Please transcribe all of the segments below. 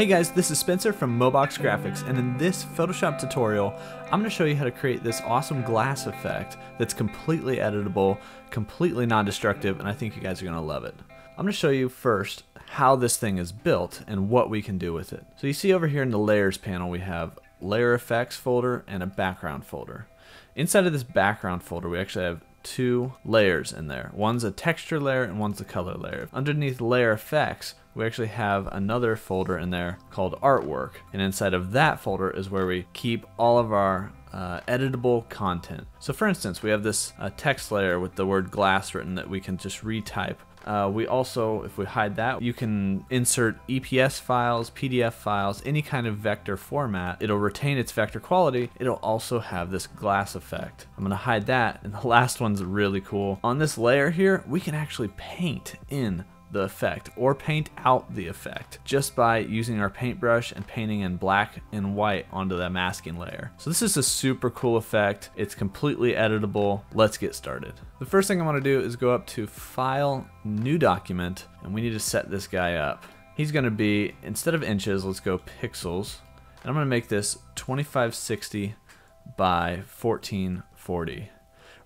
Hey guys, this is Spencer from Mobox Graphics, and in this Photoshop tutorial, I'm going to show you how to create this awesome glass effect that's completely editable, completely non-destructive, and I think you guys are going to love it. I'm going to show you first how this thing is built and what we can do with it. So you see over here in the layers panel we have layer effects folder and a background folder. Inside of this background folder we actually have two layers in there. One's a texture layer and one's a color layer. Underneath layer effects, we actually have another folder in there called artwork. And inside of that folder is where we keep all of our uh, editable content. So for instance, we have this uh, text layer with the word glass written that we can just retype uh, we also, if we hide that, you can insert EPS files, PDF files, any kind of vector format. It'll retain its vector quality. It'll also have this glass effect. I'm gonna hide that, and the last one's really cool. On this layer here, we can actually paint in the effect or paint out the effect just by using our paintbrush and painting in black and white onto that masking layer. So this is a super cool effect. It's completely editable. Let's get started. The first thing I want to do is go up to File, New Document, and we need to set this guy up. He's going to be, instead of inches, let's go pixels. And I'm going to make this 2560 by 1440.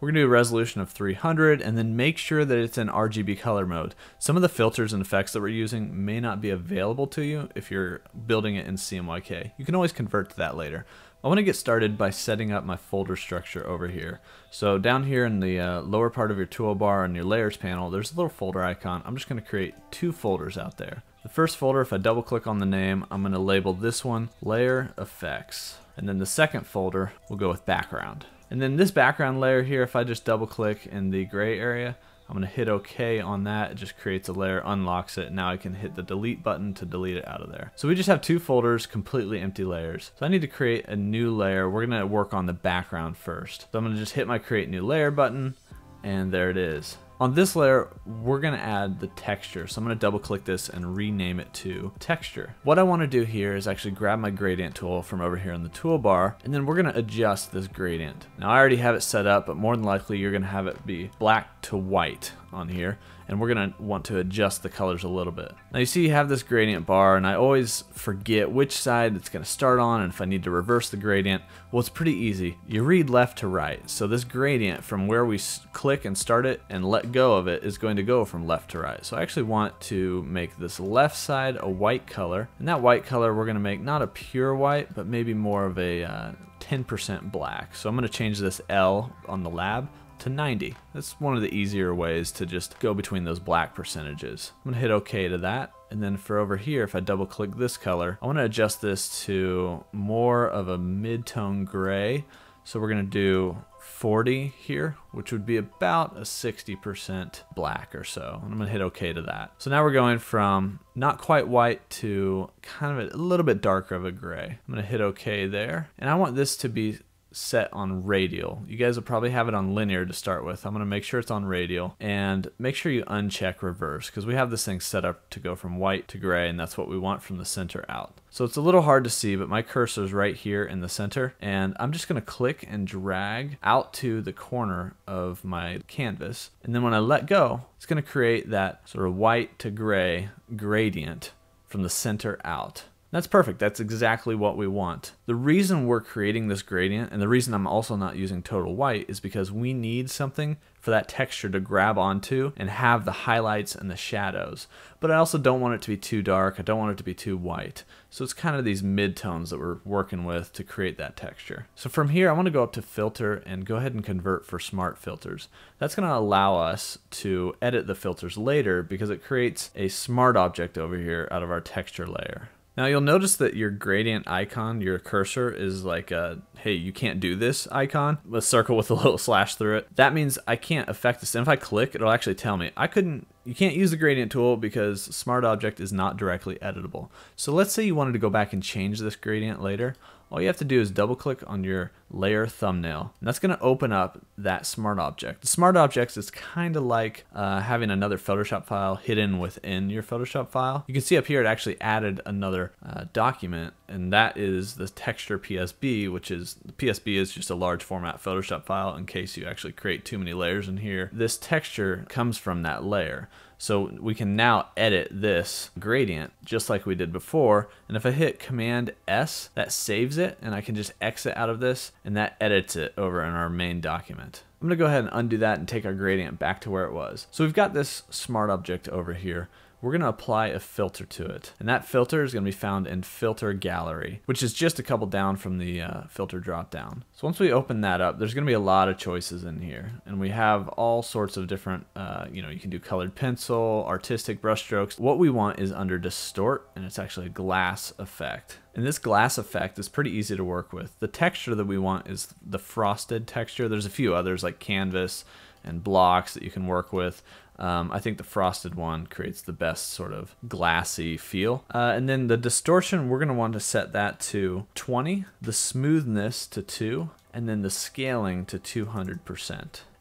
We're going to do a resolution of 300 and then make sure that it's in RGB color mode. Some of the filters and effects that we're using may not be available to you if you're building it in CMYK. You can always convert to that later. I want to get started by setting up my folder structure over here. So down here in the uh, lower part of your toolbar and your layers panel, there's a little folder icon. I'm just going to create two folders out there. The first folder, if I double click on the name, I'm going to label this one Layer Effects. And then the second folder will go with background. And then this background layer here, if I just double click in the gray area, I'm to hit OK on that. It just creates a layer, unlocks it. Now I can hit the delete button to delete it out of there. So we just have two folders, completely empty layers. So I need to create a new layer. We're to work on the background first. So I'm to just hit my create new layer button and there it is. On this layer, we're gonna add the texture. So I'm gonna double click this and rename it to texture. What I wanna do here is actually grab my gradient tool from over here in the toolbar, and then we're gonna adjust this gradient. Now I already have it set up, but more than likely you're gonna have it be black to white on here and we're gonna want to adjust the colors a little bit. Now you see you have this gradient bar and I always forget which side it's gonna start on and if I need to reverse the gradient. Well it's pretty easy. You read left to right. So this gradient from where we click and start it and let go of it is going to go from left to right. So I actually want to make this left side a white color and that white color we're gonna make not a pure white but maybe more of a 10% uh, black. So I'm gonna change this L on the lab to 90. That's one of the easier ways to just go between those black percentages. I'm gonna hit OK to that. And then for over here, if I double click this color, I wanna adjust this to more of a mid-tone gray. So we're gonna do 40 here, which would be about a 60% black or so. And I'm gonna hit okay to that. So now we're going from not quite white to kind of a little bit darker of a gray. I'm gonna hit okay there. And I want this to be set on radial. You guys will probably have it on linear to start with. I'm going to make sure it's on radial and make sure you uncheck reverse because we have this thing set up to go from white to gray and that's what we want from the center out. So it's a little hard to see but my cursor is right here in the center and I'm just going to click and drag out to the corner of my canvas and then when I let go it's going to create that sort of white to gray gradient from the center out. That's perfect. That's exactly what we want. The reason we're creating this gradient and the reason I'm also not using total white is because we need something for that texture to grab onto and have the highlights and the shadows. But I also don't want it to be too dark. I don't want it to be too white. So it's kind of these mid-tones that we're working with to create that texture. So from here, I want to go up to filter and go ahead and convert for smart filters. That's going to allow us to edit the filters later because it creates a smart object over here out of our texture layer. Now you'll notice that your gradient icon, your cursor is like a, hey, you can't do this icon, a circle with a little slash through it. That means I can't affect this. And if I click, it'll actually tell me I couldn't, you can't use the gradient tool because smart object is not directly editable. So let's say you wanted to go back and change this gradient later all you have to do is double click on your layer thumbnail. And that's going to open up that smart object. The smart objects is kind of like uh, having another Photoshop file hidden within your Photoshop file. You can see up here it actually added another uh, document and that is the texture PSB, which is PSB is just a large format Photoshop file in case you actually create too many layers in here. This texture comes from that layer. So we can now edit this gradient just like we did before. And if I hit Command S, that saves it and I can just exit out of this and that edits it over in our main document. I'm gonna go ahead and undo that and take our gradient back to where it was. So we've got this smart object over here we're going to apply a filter to it. And that filter is going to be found in Filter Gallery, which is just a couple down from the uh, filter drop down. So once we open that up, there's going to be a lot of choices in here. And we have all sorts of different, uh, you know, you can do colored pencil, artistic brushstrokes. What we want is under Distort, and it's actually a glass effect. And this glass effect is pretty easy to work with. The texture that we want is the frosted texture. There's a few others like canvas and blocks that you can work with. Um, I think the frosted one creates the best sort of glassy feel. Uh, and then the distortion, we're going to want to set that to 20, the smoothness to 2, and then the scaling to 200%.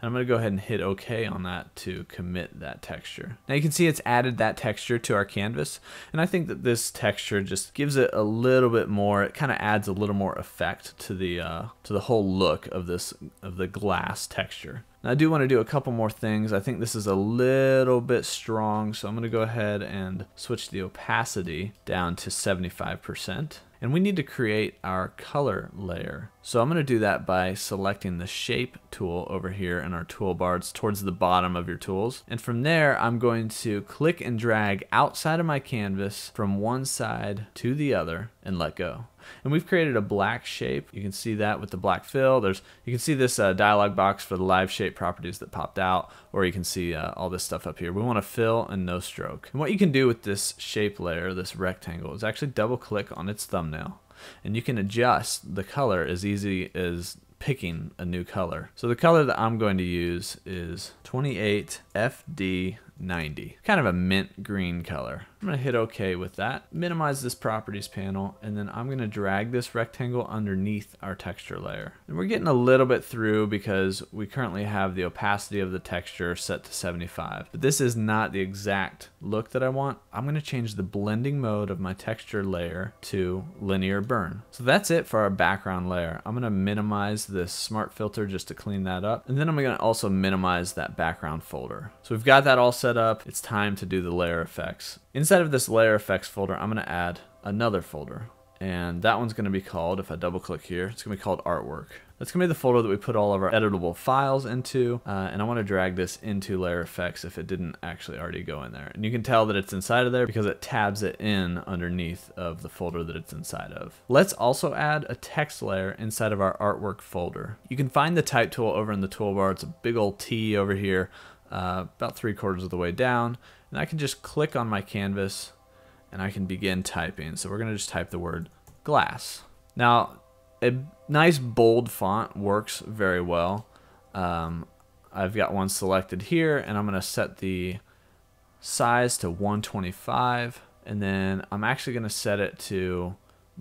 And I'm going to go ahead and hit OK on that to commit that texture. Now you can see it's added that texture to our canvas. And I think that this texture just gives it a little bit more, it kind of adds a little more effect to the, uh, to the whole look of this, of the glass texture. Now I do want to do a couple more things. I think this is a little bit strong, so I'm going to go ahead and switch the opacity down to 75%. And we need to create our color layer. So I'm going to do that by selecting the shape tool over here in our toolbars towards the bottom of your tools. And from there, I'm going to click and drag outside of my canvas from one side to the other and let go. And we've created a black shape. You can see that with the black fill. There's You can see this uh, dialog box for the live shape properties that popped out, or you can see uh, all this stuff up here. We want to fill and no stroke. And what you can do with this shape layer, this rectangle, is actually double click on its thumbnail. And you can adjust the color as easy as picking a new color. So the color that I'm going to use is 28 FD 90. Kind of a mint green color. I'm gonna hit OK with that. Minimize this properties panel, and then I'm gonna drag this rectangle underneath our texture layer. And we're getting a little bit through because we currently have the opacity of the texture set to 75. But this is not the exact look that I want. I'm gonna change the blending mode of my texture layer to linear burn. So that's it for our background layer. I'm gonna minimize this smart filter just to clean that up. And then I'm gonna also minimize that background folder. So we've got that all set up, it's time to do the layer effects. Inside of this layer effects folder, I'm going to add another folder. And that one's going to be called, if I double click here, it's going to be called artwork. That's going to be the folder that we put all of our editable files into. Uh, and I want to drag this into layer effects if it didn't actually already go in there. And you can tell that it's inside of there because it tabs it in underneath of the folder that it's inside of. Let's also add a text layer inside of our artwork folder. You can find the type tool over in the toolbar. It's a big old T over here uh, about three quarters of the way down. And I can just click on my canvas and I can begin typing. So we're going to just type the word glass. Now, a nice bold font works very well. Um, I've got one selected here and I'm going to set the size to 125 and then I'm actually going to set it to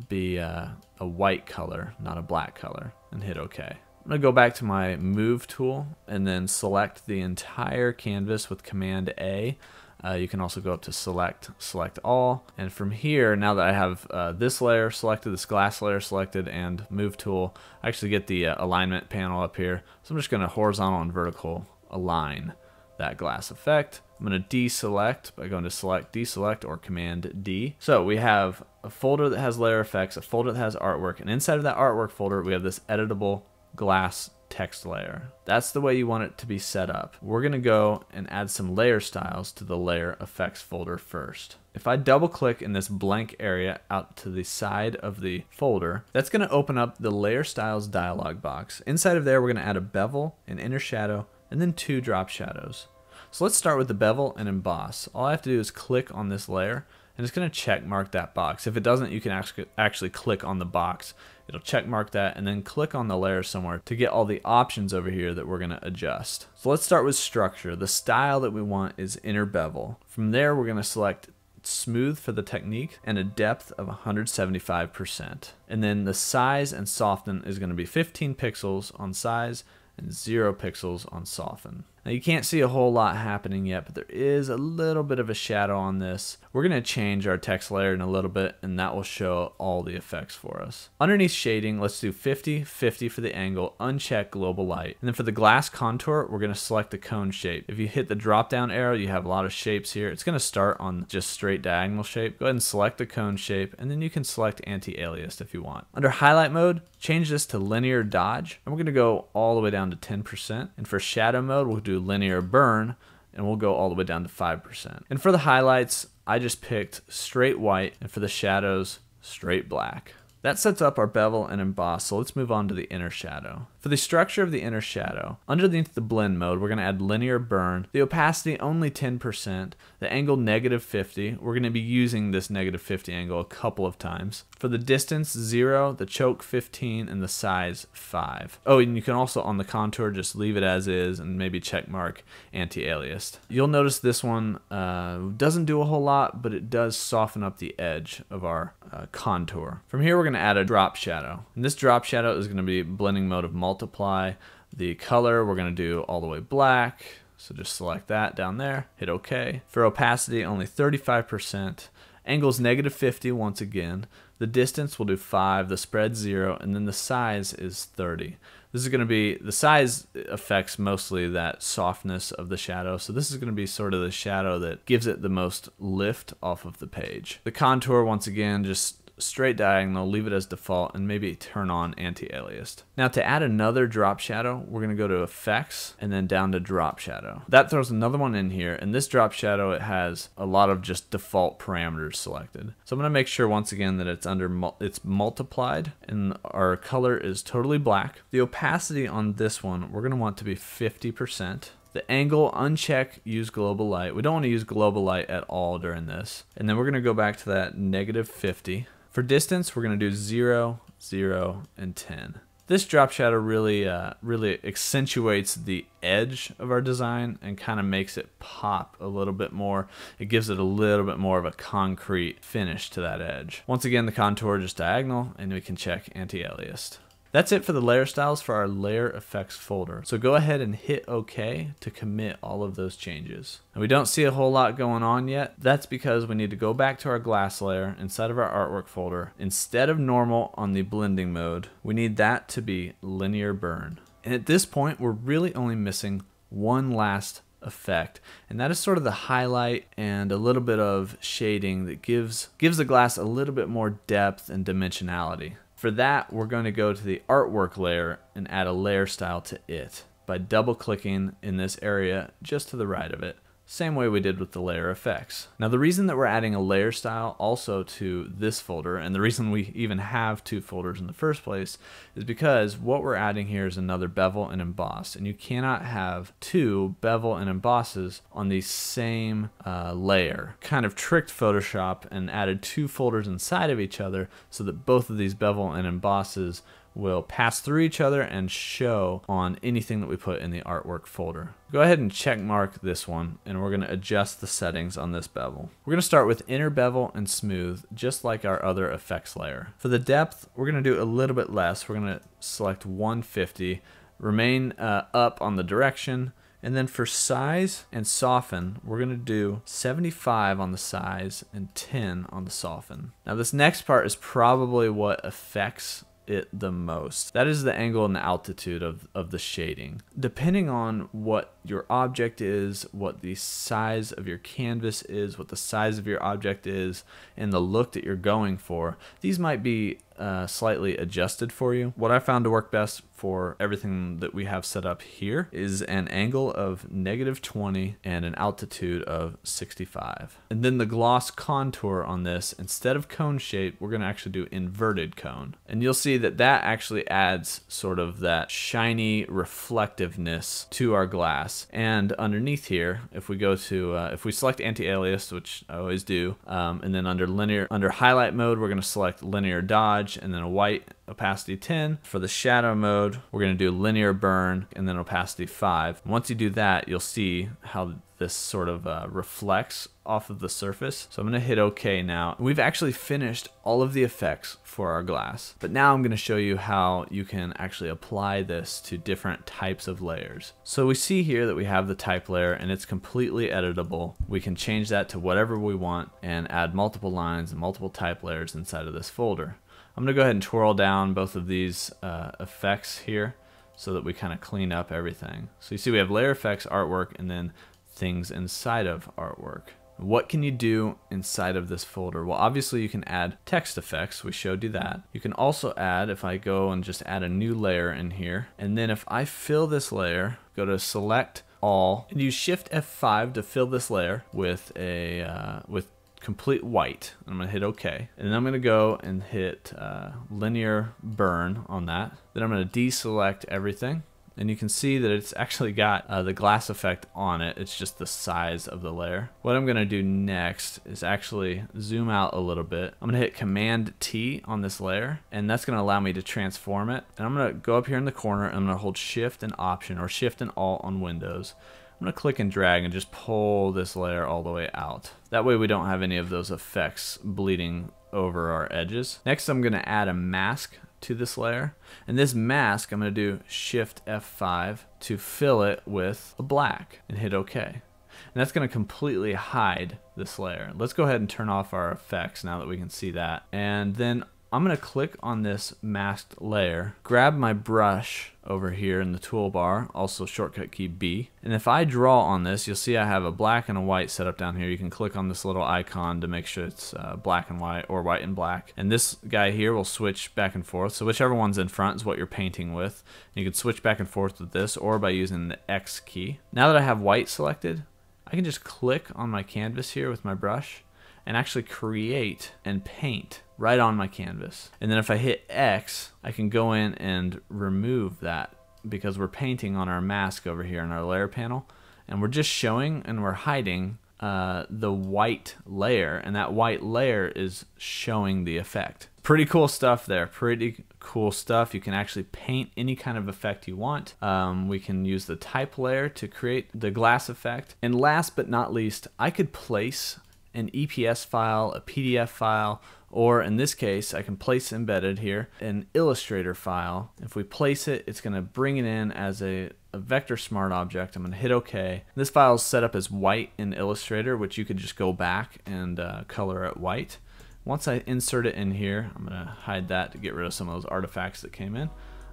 be a, a white color, not a black color, and hit OK. I'm going to go back to my move tool and then select the entire canvas with command A. Uh, you can also go up to select, select all. And from here, now that I have uh, this layer selected, this glass layer selected, and move tool, I actually get the uh, alignment panel up here. So I'm just going to horizontal and vertical align that glass effect. I'm going to deselect by going to select, deselect, or command D. So we have a folder that has layer effects, a folder that has artwork, and inside of that artwork folder, we have this editable glass text layer. That's the way you want it to be set up. We're going to go and add some layer styles to the layer effects folder first. If I double click in this blank area out to the side of the folder, that's going to open up the layer styles dialog box. Inside of there, we're going to add a bevel, an inner shadow, and then two drop shadows. So let's start with the bevel and emboss. All I have to do is click on this layer and it's going to check mark that box. If it doesn't, you can actually click on the box. It'll check mark that and then click on the layer somewhere to get all the options over here that we're going to adjust. So let's start with structure. The style that we want is inner bevel. From there, we're going to select smooth for the technique and a depth of 175%. And then the size and soften is going to be 15 pixels on size and 0 pixels on soften. Now you can't see a whole lot happening yet, but there is a little bit of a shadow on this. we're going to change our text layer in a little bit and that will show all the effects for us. Underneath shading, let's do 50, 50 for the angle, uncheck global light. And then for the gloss contour, we're going to select the cone shape. If you hit the drop down arrow, you have a lot of shapes here. It's going to start on just straight diagonal shape. Go ahead and select the cone shape and then you can select anti-alias if you want. Under highlight mode, change this to linear dodge and we're going to go all the way down to 10%. And for shadow mode, we'll do linear burn and we'll go all the way down to 5%. And for the highlights, I just picked straight white, and for the shadows, straight black. That sets up our bevel and emboss, so let's move on to the inner shadow. For the structure of the inner shadow, underneath the blend mode, we're going to add linear burn, the opacity only 10%, the angle negative 50. We're going to be using this negative 50 angle a couple of times. For the distance, 0, the choke 15, and the size 5. Oh, and you can also on the contour just leave it as is and maybe check mark anti-aliased. You'll notice this one uh, doesn't do a whole lot, but it does soften up the edge of our uh, contour. From here, we're going to add a drop shadow. And this drop shadow is going to be blending mode of multiply. The color, we're going to do all the way black. So just select that down there, hit OK. For opacity, only 35%. Angles negative 50 once again. The distance we'll do 5, the spread 0, and then the size is 30. This is going to be, the size affects mostly that softness of the shadow. So this is going to be sort of the shadow that gives it the most lift off of the page. The contour, once again, just straight diagonal, leave it as default, and maybe turn on anti-aliased. Now to add another drop shadow, we're gonna go to effects and then down to drop shadow. That throws another one in here, and this drop shadow, it has a lot of just default parameters selected. So I'm gonna make sure once again that it's under, it's multiplied, and our color is totally black. The opacity on this one, we're gonna want to be 50%. The angle, uncheck, use global light. We don't want to use global light at all during this. And then we're going to go back to that negative 50. For distance, we're going to do 0, 0, and 10. This drop shadow really, uh, really accentuates the edge of our design and kind of makes it pop a little bit more. It gives it a little bit more of a concrete finish to that edge. Once again, the contour just diagonal, and we can check anti-aliased. That's it for the layer styles for our layer effects folder. So go ahead and hit OK to commit all of those changes. And we don't see a whole lot going on yet. That's because we need to go back to our glass layer inside of our artwork folder. Instead of normal on the blending mode, we need that to be linear burn. And at this point, we're really only missing one last effect and that is sort of the highlight and a little bit of shading that gives gives the glass a little bit more depth and dimensionality for that, we're going to go to the artwork layer and add a layer style to it by double clicking in this area just to the right of it. Same way we did with the layer effects. Now the reason that we're adding a layer style also to this folder, and the reason we even have two folders in the first place, is because what we're adding here is another bevel and emboss, and you cannot have two bevel and embosses on the same uh, layer. Kind of tricked Photoshop and added two folders inside of each other so that both of these bevel and embosses will pass through each other and show on anything that we put in the artwork folder. Go ahead and check mark this one and we're going to adjust the settings on this bevel. We're going to start with inner bevel and smooth just like our other effects layer. For the depth we're going to do a little bit less. We're going to select 150, remain uh, up on the direction, and then for size and soften, we're going to do 75 on the size and 10 on the soften. Now this next part is probably what affects it the most. That is the angle and the altitude of, of the shading. Depending on what your object is, what the size of your canvas is, what the size of your object is, and the look that you're going for, these might be uh, slightly adjusted for you. What I found to work best for everything that we have set up here is an angle of negative 20 and an altitude of 65. And then the gloss contour on this, instead of cone shape, we're gonna actually do inverted cone. And you'll see that that actually adds sort of that shiny reflectiveness to our glass. And underneath here, if we go to, uh, if we select anti-alias, which I always do, um, and then under linear, under highlight mode, we're gonna select linear dodge, and then a white opacity 10. For the shadow mode, we're gonna do linear burn and then opacity 5. Once you do that, you'll see how this sort of uh, reflects off of the surface. So I'm gonna hit OK now. We've actually finished all of the effects for our glass, but now I'm gonna show you how you can actually apply this to different types of layers. So we see here that we have the type layer and it's completely editable. We can change that to whatever we want and add multiple lines and multiple type layers inside of this folder. I'm gonna go ahead and twirl down both of these uh, effects here so that we kind of clean up everything. So you see we have layer effects, artwork, and then things inside of artwork. What can you do inside of this folder? Well, obviously you can add text effects. We showed you that. You can also add, if I go and just add a new layer in here, and then if I fill this layer, go to select all, and use Shift F5 to fill this layer with a uh, with complete white. I'm gonna hit OK. And then I'm gonna go and hit uh, linear burn on that. Then I'm gonna deselect everything and you can see that it's actually got uh, the glass effect on it. It's just the size of the layer. What I'm gonna do next is actually zoom out a little bit. I'm gonna hit Command T on this layer, and that's gonna allow me to transform it. And I'm gonna go up here in the corner, and I'm gonna hold Shift and Option, or Shift and Alt on Windows. I'm gonna click and drag and just pull this layer all the way out. That way we don't have any of those effects bleeding over our edges. Next I'm gonna add a mask to this layer. And this mask, I'm going to do Shift F5 to fill it with a black and hit OK. And that's going to completely hide this layer. Let's go ahead and turn off our effects now that we can see that. And then I'm going to click on this masked layer, grab my brush over here in the toolbar, also shortcut key B. And if I draw on this, you'll see I have a black and a white setup down here. You can click on this little icon to make sure it's uh, black and white or white and black. And this guy here will switch back and forth. So whichever one's in front is what you're painting with. You can switch back and forth with this or by using the X key. Now that I have white selected, I can just click on my canvas here with my brush and actually create and paint right on my canvas. And then if I hit X, I can go in and remove that because we're painting on our mask over here in our layer panel. And we're just showing and we're hiding uh, the white layer. And that white layer is showing the effect. Pretty cool stuff there. Pretty cool stuff. You can actually paint any kind of effect you want. Um, we can use the type layer to create the glass effect. And last but not least, I could place an EPS file, a PDF file, or in this case, I can place embedded here an Illustrator file. If we place it, it's going to bring it in as a, a vector smart object. I'm going to hit OK. This file is set up as white in Illustrator, which you could just go back and uh, color it white. Once I insert it in here, I'm going to hide that to get rid of some of those artifacts that came in.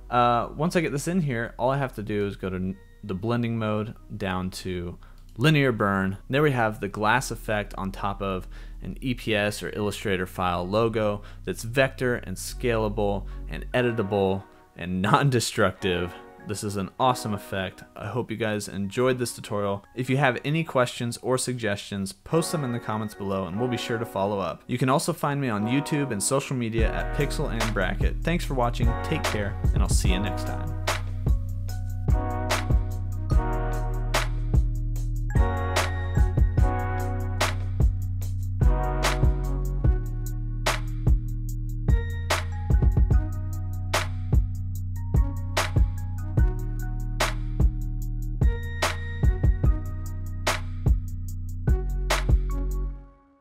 Uh, once I get this in here, all I have to do is go to the blending mode down to linear burn. There we have the glass effect on top of an EPS or Illustrator file logo that's vector and scalable and editable and non-destructive. This is an awesome effect. I hope you guys enjoyed this tutorial. If you have any questions or suggestions, post them in the comments below and we'll be sure to follow up. You can also find me on YouTube and social media at Pixel and Bracket. Thanks for watching, take care, and I'll see you next time.